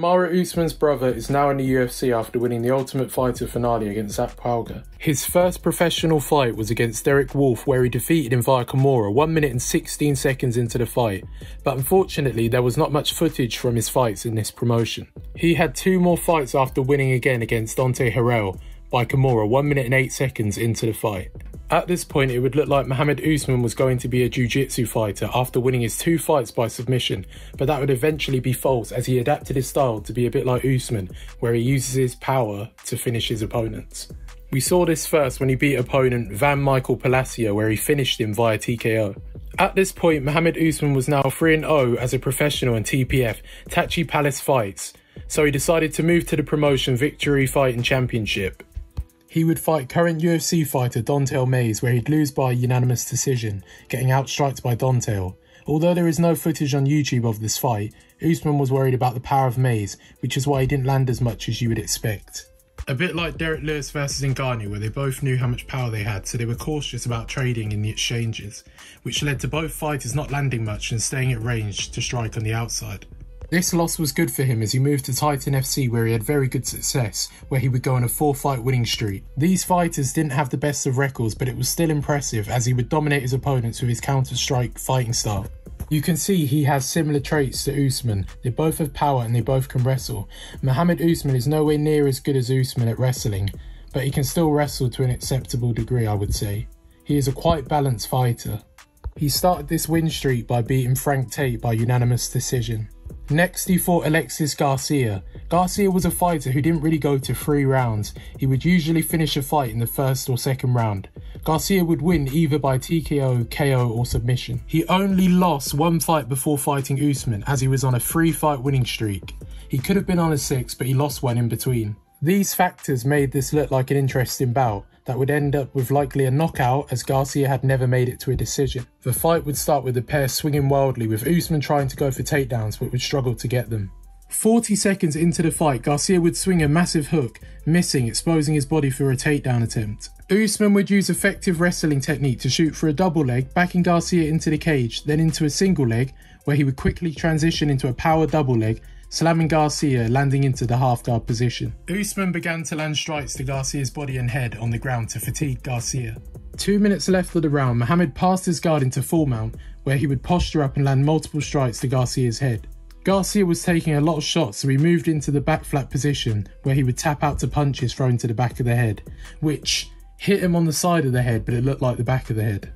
Kamaru Usman's brother is now in the UFC after winning the Ultimate Fighter finale against Zac Pauga. His first professional fight was against Derek Wolf where he defeated him via Kimura 1 minute and 16 seconds into the fight, but unfortunately there was not much footage from his fights in this promotion. He had two more fights after winning again against Dante Harrell by Kimura 1 minute and 8 seconds into the fight. At this point, it would look like Mohammed Usman was going to be a jiu-jitsu fighter after winning his two fights by submission, but that would eventually be false as he adapted his style to be a bit like Usman, where he uses his power to finish his opponents. We saw this first when he beat opponent Van Michael Palacio, where he finished him via TKO. At this point, Mohammed Usman was now 3-0 as a professional in TPF, Tachi Palace Fights, so he decided to move to the promotion Victory Fighting Championship. He would fight current UFC fighter Don'Tale Mayes where he'd lose by unanimous decision, getting outstriked by Don'Tale. Although there is no footage on YouTube of this fight, Usman was worried about the power of Mayes, which is why he didn't land as much as you would expect. A bit like Derrick Lewis versus Ngannou, where they both knew how much power they had, so they were cautious about trading in the exchanges, which led to both fighters not landing much and staying at range to strike on the outside. This loss was good for him as he moved to Titan FC where he had very good success, where he would go on a four fight winning streak. These fighters didn't have the best of records but it was still impressive as he would dominate his opponents with his counter-strike fighting style. You can see he has similar traits to Usman. They both have power and they both can wrestle. Mohammed Usman is nowhere near as good as Usman at wrestling, but he can still wrestle to an acceptable degree I would say. He is a quite balanced fighter. He started this win streak by beating Frank Tate by unanimous decision. Next, he fought Alexis Garcia. Garcia was a fighter who didn't really go to three rounds. He would usually finish a fight in the first or second round. Garcia would win either by TKO, KO, or submission. He only lost one fight before fighting Usman, as he was on a three fight winning streak. He could have been on a six, but he lost one in between. These factors made this look like an interesting bout that would end up with likely a knockout as Garcia had never made it to a decision. The fight would start with the pair swinging wildly with Usman trying to go for takedowns but would struggle to get them. 40 seconds into the fight, Garcia would swing a massive hook, missing, exposing his body for a takedown attempt. Usman would use effective wrestling technique to shoot for a double leg, backing Garcia into the cage, then into a single leg, where he would quickly transition into a power double leg slamming Garcia, landing into the half guard position. Usman began to land strikes to Garcia's body and head on the ground to fatigue Garcia. Two minutes left of the round, Mohammed passed his guard into full mount, where he would posture up and land multiple strikes to Garcia's head. Garcia was taking a lot of shots, so he moved into the back flat position, where he would tap out to punches thrown to the back of the head, which hit him on the side of the head, but it looked like the back of the head.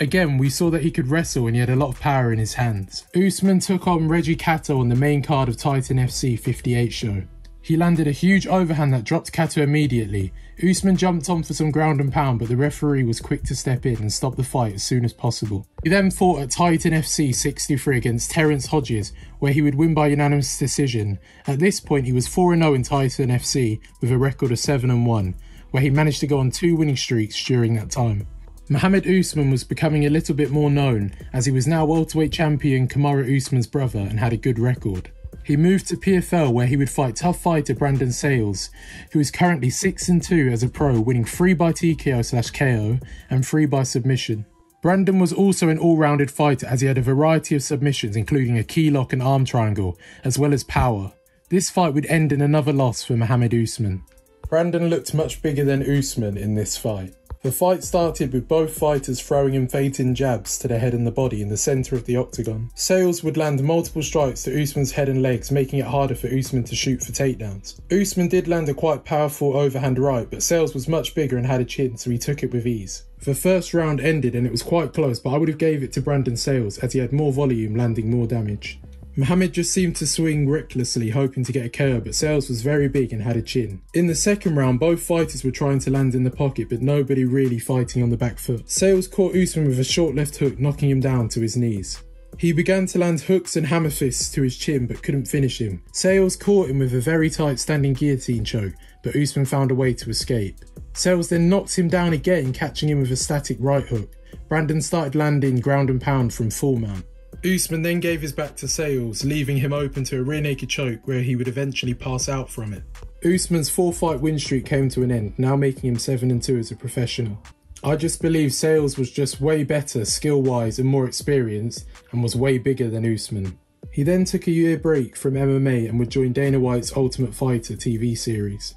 Again, we saw that he could wrestle and he had a lot of power in his hands. Usman took on Reggie Cato on the main card of Titan FC 58 show. He landed a huge overhand that dropped Cato immediately. Usman jumped on for some ground and pound, but the referee was quick to step in and stop the fight as soon as possible. He then fought at Titan FC 63 against Terence Hodges, where he would win by unanimous decision. At this point, he was 4 0 in Titan FC with a record of 7 1, where he managed to go on two winning streaks during that time. Mohammed Usman was becoming a little bit more known as he was now welterweight champion Kamaru Usman's brother and had a good record. He moved to PFL where he would fight tough fighter Brandon Sayles, who is currently 6 and 2 as a pro, winning 3 by TKO slash KO and 3 by submission. Brandon was also an all-rounded fighter as he had a variety of submissions including a key lock and arm triangle, as well as power. This fight would end in another loss for Mohammed Usman. Brandon looked much bigger than Usman in this fight. The fight started with both fighters throwing and jabs to the head and the body in the centre of the octagon. Sayles would land multiple strikes to Usman's head and legs, making it harder for Usman to shoot for takedowns. Usman did land a quite powerful overhand right, but Sayles was much bigger and had a chin, so he took it with ease. The first round ended and it was quite close, but I would have gave it to Brandon Sayles as he had more volume, landing more damage. Mohammed just seemed to swing recklessly, hoping to get a KO, but Sayles was very big and had a chin. In the second round, both fighters were trying to land in the pocket, but nobody really fighting on the back foot. Sayles caught Usman with a short left hook, knocking him down to his knees. He began to land hooks and hammer fists to his chin, but couldn't finish him. Sayles caught him with a very tight standing guillotine choke, but Usman found a way to escape. Sayles then knocked him down again, catching him with a static right hook. Brandon started landing ground and pound from full mount. Usman then gave his back to Sayles, leaving him open to a rear naked choke where he would eventually pass out from it. Usman's four fight win streak came to an end, now making him 7 and 2 as a professional. I just believe Sayles was just way better skill wise and more experienced and was way bigger than Usman. He then took a year break from MMA and would join Dana White's Ultimate Fighter TV series.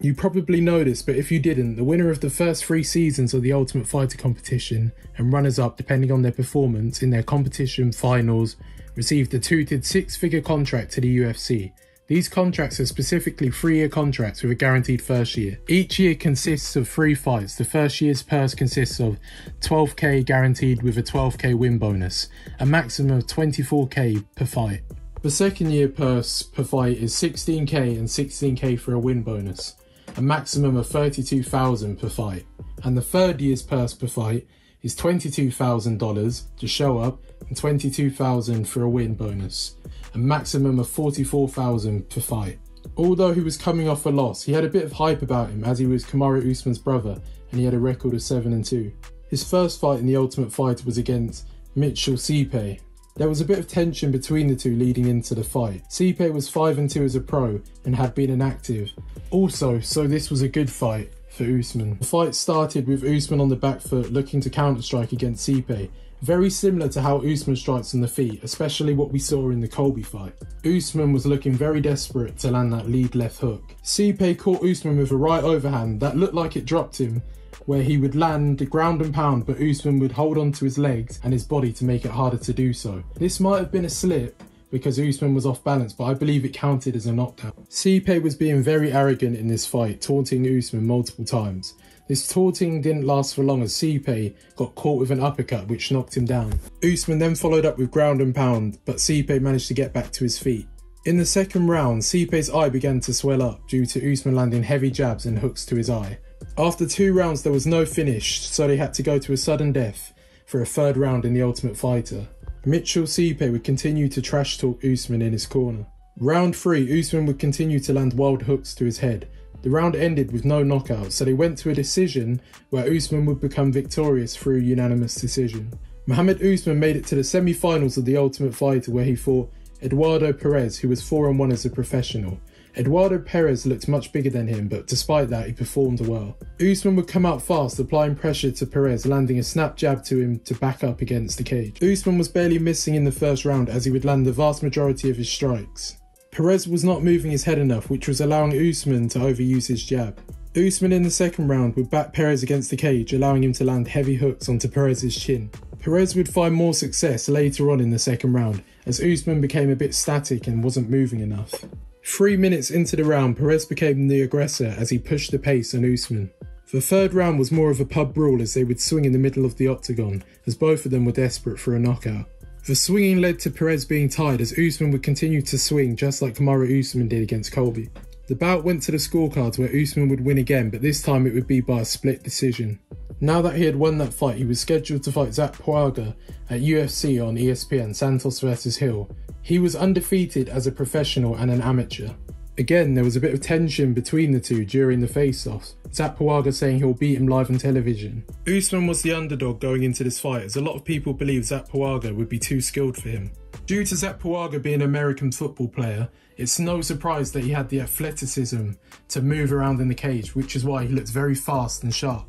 You probably know this, but if you didn't, the winner of the first three seasons of the Ultimate Fighter competition and runners up, depending on their performance in their competition finals, received a tooted six figure contract to the UFC. These contracts are specifically three year contracts with a guaranteed first year. Each year consists of three fights. The first year's purse consists of 12k guaranteed with a 12k win bonus, a maximum of 24k per fight. The second year purse per fight is 16k and 16k for a win bonus a maximum of 32,000 per fight. And the third year's purse per fight is $22,000 to show up and 22,000 for a win bonus, a maximum of 44,000 per fight. Although he was coming off a loss, he had a bit of hype about him as he was Kamaru Usman's brother and he had a record of 7 and 2. His first fight in the Ultimate Fighter was against Mitchell Stipe, there was a bit of tension between the two leading into the fight. Stipe was 5 and 2 as a pro and had been inactive. Also, so this was a good fight for Usman. The fight started with Usman on the back foot looking to counter-strike against Stipe. Very similar to how Usman strikes on the feet, especially what we saw in the Colby fight. Usman was looking very desperate to land that lead left hook. Stipe caught Usman with a right overhand that looked like it dropped him, where he would land the ground and pound, but Usman would hold on to his legs and his body to make it harder to do so. This might have been a slip because Usman was off balance, but I believe it counted as a knockdown. Stipe was being very arrogant in this fight, taunting Usman multiple times. This taunting didn't last for long as Stipe got caught with an uppercut which knocked him down. Usman then followed up with ground and pound, but Stipe managed to get back to his feet. In the second round, Stipe's eye began to swell up due to Usman landing heavy jabs and hooks to his eye. After two rounds, there was no finish, so they had to go to a sudden death for a third round in the Ultimate Fighter. Mitchell Stipe would continue to trash talk Usman in his corner. Round 3, Usman would continue to land wild hooks to his head. The round ended with no knockout, so they went to a decision where Usman would become victorious through unanimous decision. Mohammed Usman made it to the semi-finals of the Ultimate Fighter where he fought Eduardo Perez, who was 4-1 as a professional. Eduardo Perez looked much bigger than him, but despite that, he performed well. Usman would come out fast, applying pressure to Perez, landing a snap jab to him to back up against the cage. Usman was barely missing in the first round as he would land the vast majority of his strikes. Perez was not moving his head enough, which was allowing Usman to overuse his jab. Usman in the second round would back Perez against the cage, allowing him to land heavy hooks onto Perez's chin. Perez would find more success later on in the second round, as Usman became a bit static and wasn't moving enough. Three minutes into the round, Perez became the aggressor as he pushed the pace on Usman. The third round was more of a pub brawl as they would swing in the middle of the octagon, as both of them were desperate for a knockout. The swinging led to Perez being tied as Usman would continue to swing just like Kamaru Usman did against Colby. The bout went to the scorecards where Usman would win again, but this time it would be by a split decision. Now that he had won that fight, he was scheduled to fight Zac Pauga at UFC on ESPN Santos vs Hill, he was undefeated as a professional and an amateur. Again, there was a bit of tension between the two during the face-offs. Zac Pauga saying he'll beat him live on television. Usman was the underdog going into this fight as a lot of people believe Zac Pauga would be too skilled for him. Due to Zac Pauga being an American football player, it's no surprise that he had the athleticism to move around in the cage, which is why he looked very fast and sharp.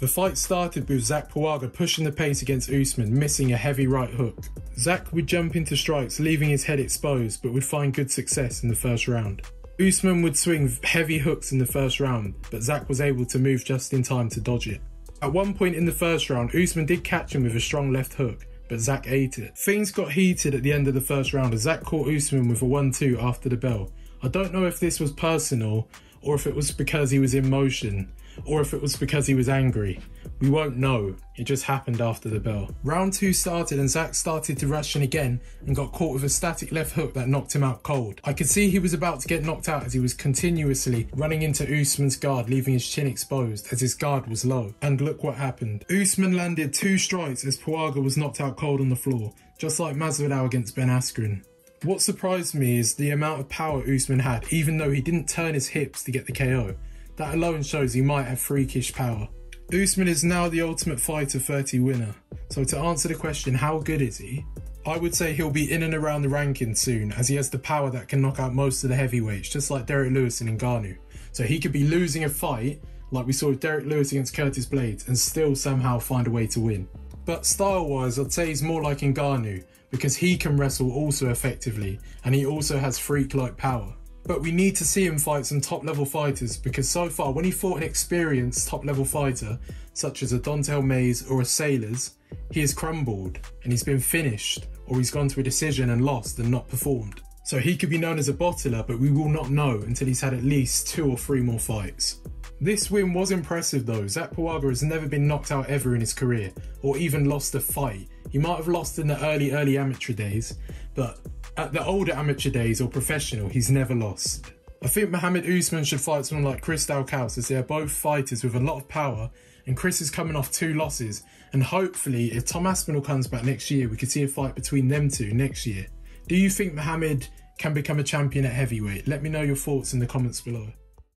The fight started with Zac Pauga pushing the pace against Usman, missing a heavy right hook. Zac would jump into strikes, leaving his head exposed, but would find good success in the first round. Usman would swing heavy hooks in the first round, but Zac was able to move just in time to dodge it. At one point in the first round, Usman did catch him with a strong left hook, but Zac ate it. Things got heated at the end of the first round as Zac caught Usman with a 1-2 after the bell. I don't know if this was personal or if it was because he was in motion, or if it was because he was angry. We won't know, it just happened after the bell. Round 2 started and Zac started to rush in again and got caught with a static left hook that knocked him out cold. I could see he was about to get knocked out as he was continuously running into Usman's guard leaving his chin exposed as his guard was low. And look what happened. Usman landed two strikes as Pauga was knocked out cold on the floor, just like Masvidal against Ben Askren. What surprised me is the amount of power Usman had even though he didn't turn his hips to get the KO. That alone shows he might have freakish power. Usman is now the Ultimate Fighter 30 winner. So to answer the question, how good is he? I would say he'll be in and around the rankings soon, as he has the power that can knock out most of the heavyweights, just like Derrick Lewis and Ngannou. So he could be losing a fight, like we saw with Derrick Lewis against Curtis Blaydes, and still somehow find a way to win. But style-wise, I'd say he's more like Ngannou, because he can wrestle also effectively and he also has freak like power. But we need to see him fight some top level fighters because so far, when he fought an experienced top level fighter, such as a Don'Tale Mayes or a Sailors, he has crumbled and he's been finished, or he's gone to a decision and lost and not performed. So he could be known as a bottler, but we will not know until he's had at least two or three more fights. This win was impressive though. Zac has never been knocked out ever in his career, or even lost a fight. He might have lost in the early, early amateur days, but at the older amateur days or professional, he's never lost. I think Mohammed Usman should fight someone like Chris Daukaus as they are both fighters with a lot of power and Chris is coming off two losses and hopefully if Tom Aspinall comes back next year we could see a fight between them two next year. Do you think Mohammed can become a champion at heavyweight? Let me know your thoughts in the comments below.